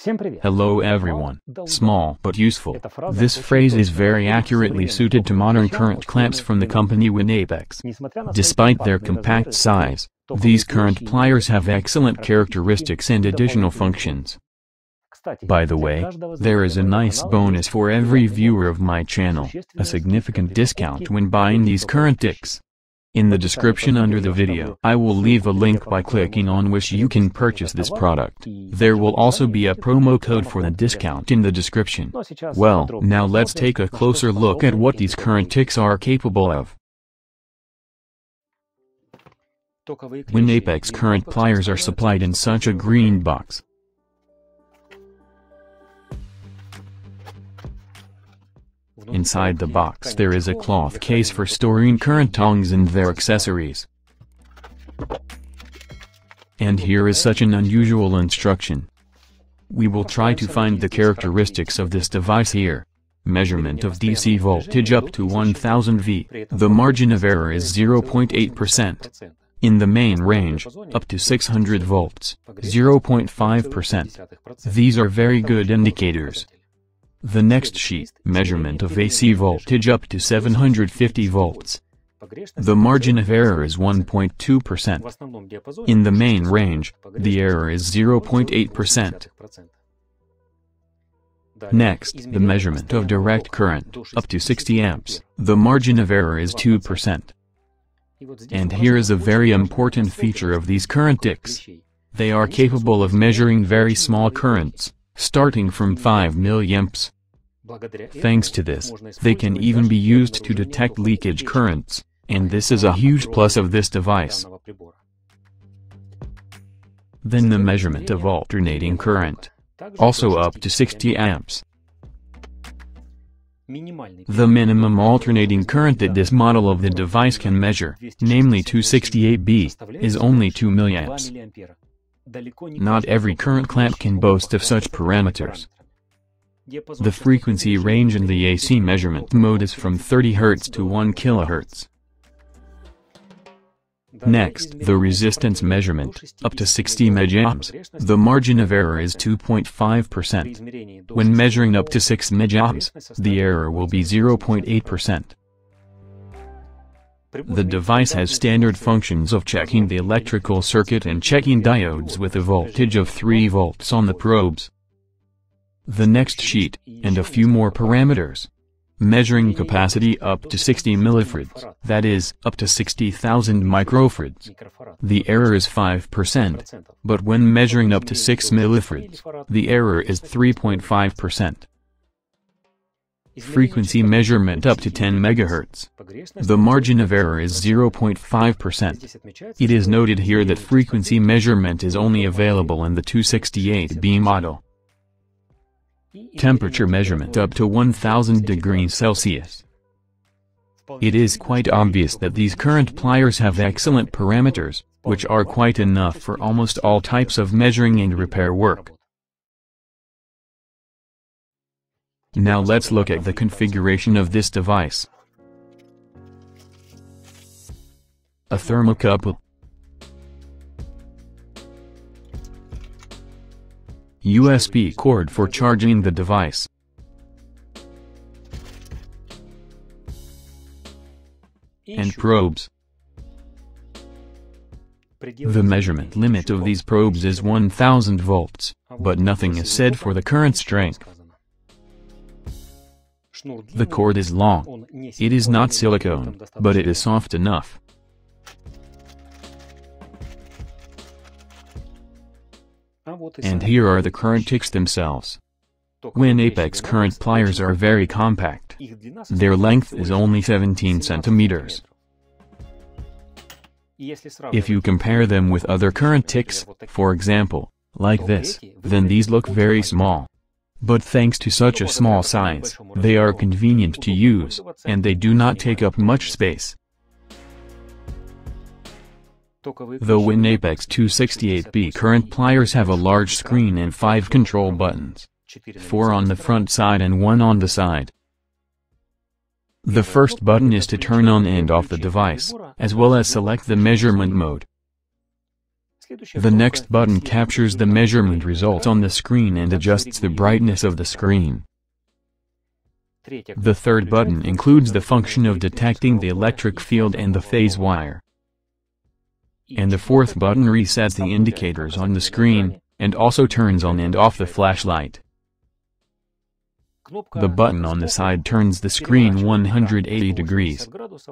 Hello everyone. Small but useful. This phrase is very accurately suited to modern current clamps from the company WinApex. Despite their compact size, these current pliers have excellent characteristics and additional functions. By the way, there is a nice bonus for every viewer of my channel, a significant discount when buying these current ticks. In the description under the video I will leave a link by clicking on which you can purchase this product. There will also be a promo code for the discount in the description. Well, now let's take a closer look at what these current ticks are capable of. WinApex current pliers are supplied in such a green box. Inside the box there is a cloth case for storing current tongs and their accessories. And here is such an unusual instruction. We will try to find the characteristics of this device here. Measurement of DC voltage up to 1000 V. The margin of error is 0.8%. In the main range, up to 600 volts, 0.5%. These are very good indicators. The next sheet, measurement of AC voltage up to 750 volts. The margin of error is 1.2%. In the main range, the error is 0.8%. Next, the measurement of direct current, up to 60 amps. The margin of error is 2%. And here is a very important feature of these current ticks. They are capable of measuring very small currents starting from 5 milliamps. Thanks to this, they can even be used to detect leakage currents, and this is a huge plus of this device. Then the measurement of alternating current, also up to 60 amps. The minimum alternating current that this model of the device can measure, namely 268B, is only 2 milliamps. Not every current clamp can boast of such parameters. The frequency range in the AC measurement mode is from 30 Hz to 1 kHz. Next, the resistance measurement, up to 60 megohms. The margin of error is 2.5%. When measuring up to 6 megohms, the error will be 0.8%. The device has standard functions of checking the electrical circuit and checking diodes with a voltage of 3 volts on the probes. The next sheet, and a few more parameters. Measuring capacity up to 60 millifarads, that is, up to 60,000 microfarads. The error is 5%, but when measuring up to 6 millifarads, the error is 3.5%. Frequency measurement up to 10 MHz. The margin of error is 0.5%. It is noted here that frequency measurement is only available in the 268B model. Temperature measurement up to 1000 degrees Celsius. It is quite obvious that these current pliers have excellent parameters, which are quite enough for almost all types of measuring and repair work. Now let's look at the configuration of this device. A thermocouple. USB cord for charging the device. And probes. The measurement limit of these probes is 1000 volts, but nothing is said for the current strength. The cord is long. It is not silicone, but it is soft enough. And here are the current ticks themselves. WinApex current pliers are very compact. Their length is only 17 centimeters. If you compare them with other current ticks, for example, like this, then these look very small. But thanks to such a small size, they are convenient to use, and they do not take up much space. The WinApex 268B current pliers have a large screen and 5 control buttons. 4 on the front side and 1 on the side. The first button is to turn on and off the device, as well as select the measurement mode. The next button captures the measurement result on the screen and adjusts the brightness of the screen. The third button includes the function of detecting the electric field and the phase wire. And the fourth button resets the indicators on the screen, and also turns on and off the flashlight. The button on the side turns the screen 180 degrees.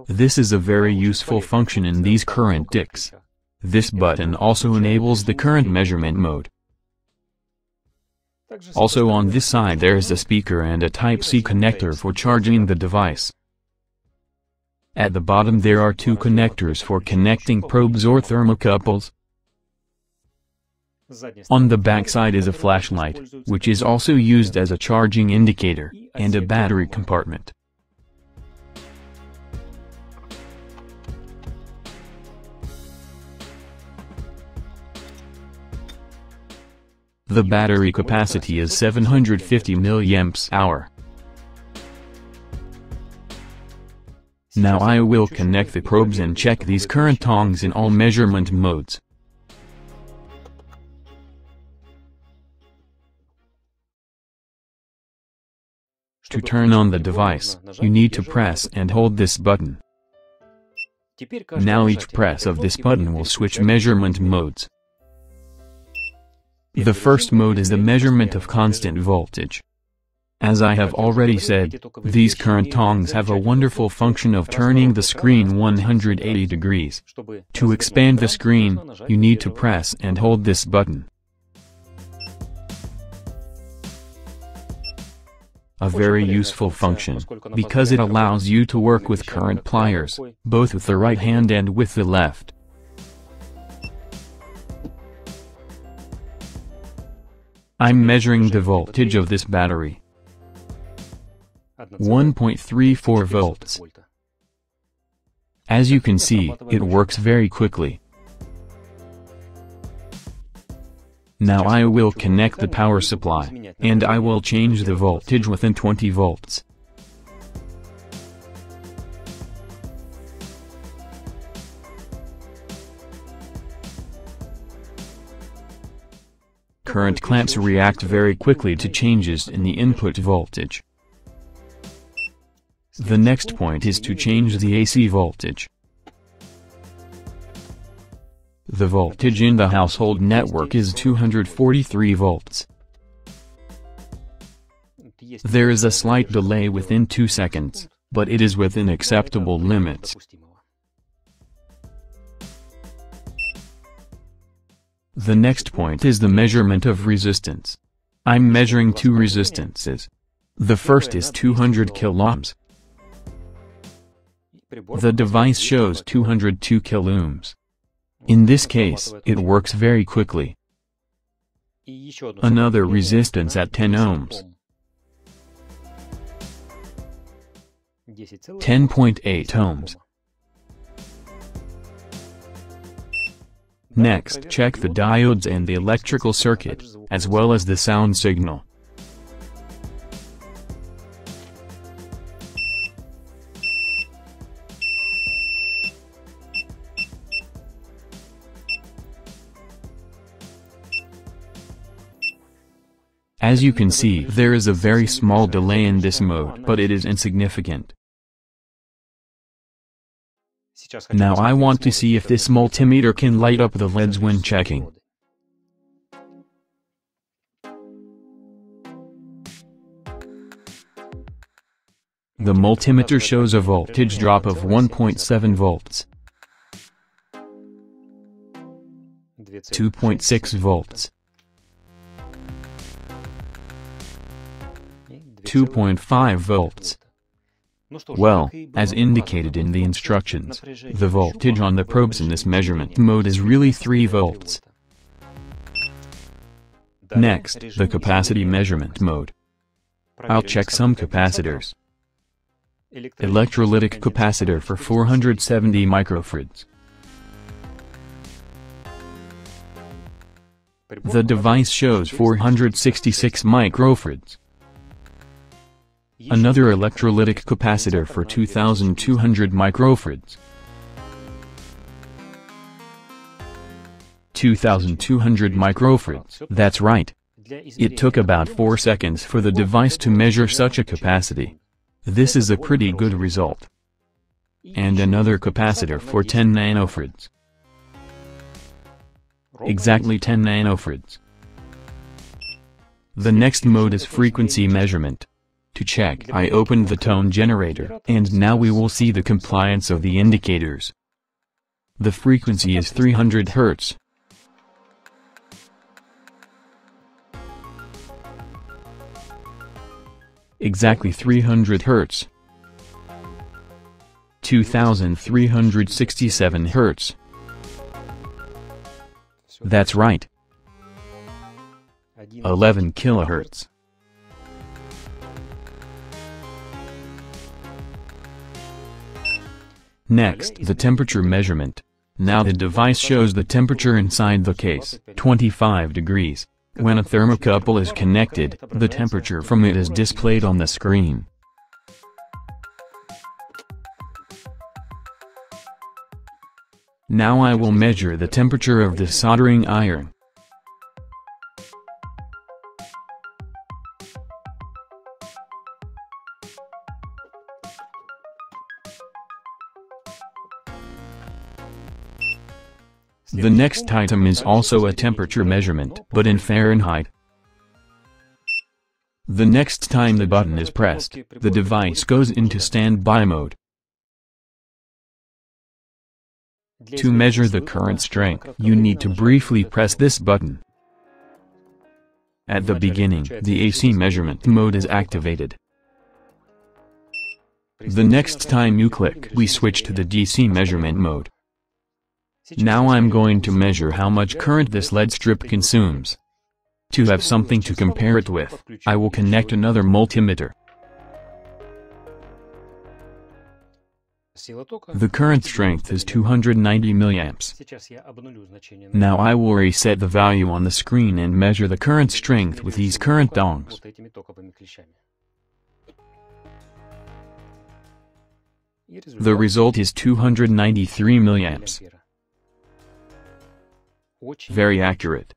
This is a very useful function in these current DICs. This button also enables the current measurement mode. Also on this side there is a speaker and a Type-C connector for charging the device. At the bottom there are two connectors for connecting probes or thermocouples. On the back side is a flashlight, which is also used as a charging indicator, and a battery compartment. The battery capacity is 750 mAh. Now I will connect the probes and check these current tongs in all measurement modes. To turn on the device, you need to press and hold this button. Now each press of this button will switch measurement modes. The first mode is the measurement of constant voltage. As I have already said, these current tongs have a wonderful function of turning the screen 180 degrees. To expand the screen, you need to press and hold this button. A very useful function, because it allows you to work with current pliers, both with the right hand and with the left. I'm measuring the voltage of this battery. 1.34 volts. As you can see, it works very quickly. Now I will connect the power supply, and I will change the voltage within 20 volts. Current clamps react very quickly to changes in the input voltage. The next point is to change the AC voltage. The voltage in the household network is 243 volts. There is a slight delay within 2 seconds, but it is within acceptable limits. The next point is the measurement of resistance. I'm measuring two resistances. The first is 200 kiloohms. The device shows 202 kiloohms. In this case, it works very quickly. Another resistance at 10 ohms. 10.8 ohms. Next check the diodes and the electrical circuit, as well as the sound signal. As you can see there is a very small delay in this mode but it is insignificant. Now I want to see if this multimeter can light up the LEDs when checking. The multimeter shows a voltage drop of 1.7 volts. 2.6 volts. 2.5 volts. Well, as indicated in the instructions, the voltage on the probes in this measurement mode is really 3 volts. Next, the capacity measurement mode. I'll check some capacitors. Electrolytic capacitor for 470 microfarads. The device shows 466 microfarads. Another electrolytic capacitor for 2200 microfarads. 2200 microfarads. That's right. It took about 4 seconds for the device to measure such a capacity. This is a pretty good result. And another capacitor for 10 nanofarads. Exactly 10 nanofarads. The next mode is frequency measurement. To check I opened the tone generator, and now we will see the compliance of the indicators. The frequency is 300 Hz. Exactly 300 Hz. 2367 Hz. That's right. 11 kilohertz. Next, the temperature measurement. Now the device shows the temperature inside the case, 25 degrees. When a thermocouple is connected, the temperature from it is displayed on the screen. Now I will measure the temperature of the soldering iron. The next item is also a temperature measurement, but in Fahrenheit. The next time the button is pressed, the device goes into standby mode. To measure the current strength, you need to briefly press this button. At the beginning, the AC measurement mode is activated. The next time you click, we switch to the DC measurement mode. Now I'm going to measure how much current this LED strip consumes. To have something to compare it with, I will connect another multimeter. The current strength is 290 mA. Now I will reset the value on the screen and measure the current strength with these current dongs. The result is 293 mA. Very accurate.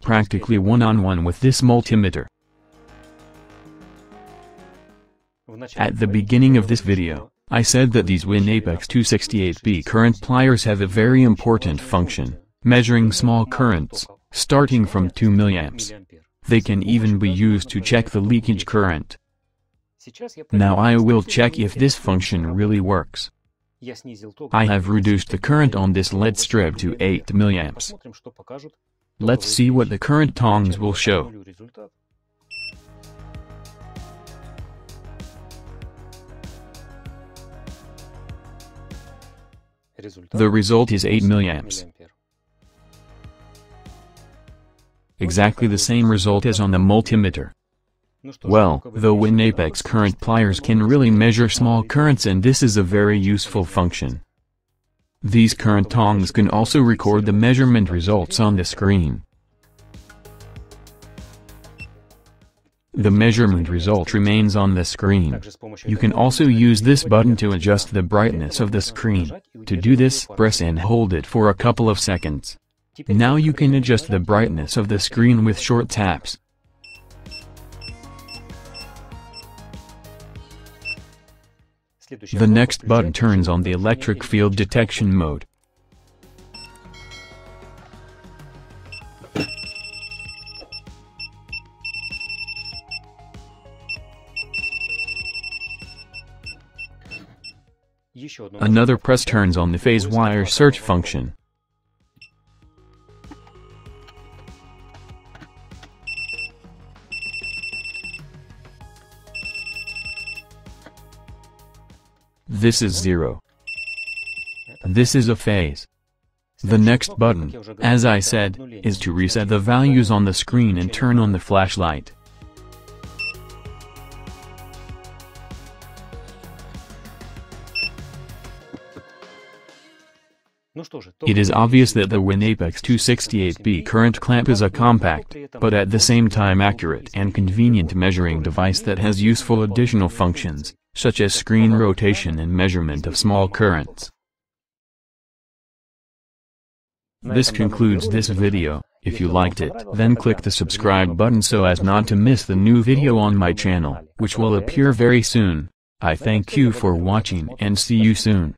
Practically one-on-one -on -one with this multimeter. At the beginning of this video, I said that these WIN Apex 268B current pliers have a very important function, measuring small currents, starting from 2 mA. They can even be used to check the leakage current. Now I will check if this function really works. I have reduced the current on this LED strip to 8 mA. Let's see what the current tongs will show. The result is 8 mA. Exactly the same result as on the multimeter. Well, the WIN Apex current pliers can really measure small currents and this is a very useful function. These current tongs can also record the measurement results on the screen. The measurement result remains on the screen. You can also use this button to adjust the brightness of the screen. To do this, press and hold it for a couple of seconds. Now you can adjust the brightness of the screen with short taps. The next button turns on the electric field detection mode. Another press turns on the phase wire search function. This is 0. This is a phase. The next button, as I said, is to reset the values on the screen and turn on the flashlight. It is obvious that the WinApex 268B current clamp is a compact, but at the same time accurate and convenient measuring device that has useful additional functions such as screen rotation and measurement of small currents. This concludes this video. If you liked it, then click the subscribe button so as not to miss the new video on my channel, which will appear very soon. I thank you for watching and see you soon.